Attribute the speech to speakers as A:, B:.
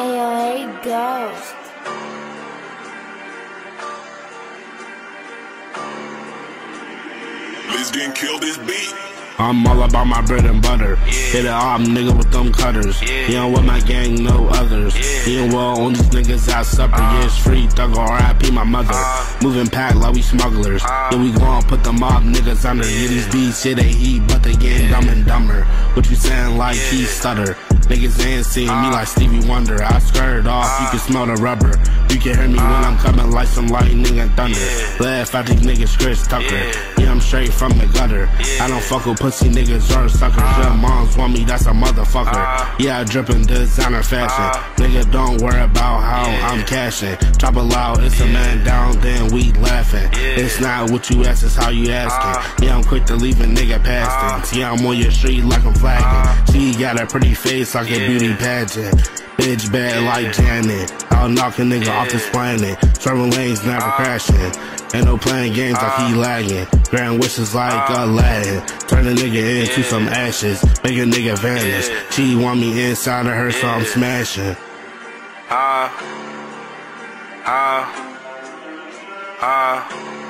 A: Ghost.
B: Let's get kill this beat.
C: I'm all about my bread and butter.
D: Yeah.
C: Hit it off, nigga, with them cutters.
D: Yeah.
C: He don't with my gang, no others.
D: Yeah.
C: He don't well on these niggas out supper. yeah, it's free, thug or RIP my mother.
D: Uh.
C: Moving pack like we smugglers.
D: Uh.
C: Then we gon' put the mob niggas under. Yeah, these beats, shit, they heat, but they getting dumb and dumber. What you saying like he stutter? Niggas ain't seeing me like Stevie Wonder. I skirted off, you can smell the rubber. You can hear me when I'm coming like some lightning and thunder.
D: Yeah.
C: Laugh at these niggas, Chris Tucker.
D: Yeah.
C: Yeah, I'm straight from the gutter.
D: Yeah.
C: I don't fuck with pussy niggas or suckers. Your moms that's a motherfucker.
D: Uh.
C: yeah, I drippin' designer fashion.
D: Uh.
C: Nigga, don't worry about how
D: Yeah.
C: I'm cashing. Drop it loud, it's a man down, then we laughing.
D: Yeah.
C: It's not what you ask, it's how you asking.
D: Uh.
C: yeah, I'm quick to leave a nigga past it. Yeah, I'm on your street like I'm flagging. She got a pretty face like a beauty pageant. Bitch bad like Janet. I'll knock a nigga off this planet. Serving lanes, never crashing. Ain't no playing games like he lagging. Grand wishes like Aladdin. Turn a nigga into
D: Yeah.
C: some ashes. Make a nigga vanish.
D: Yeah.
C: She want me inside of her, so I'm smashing.
D: Ah, ah, ah,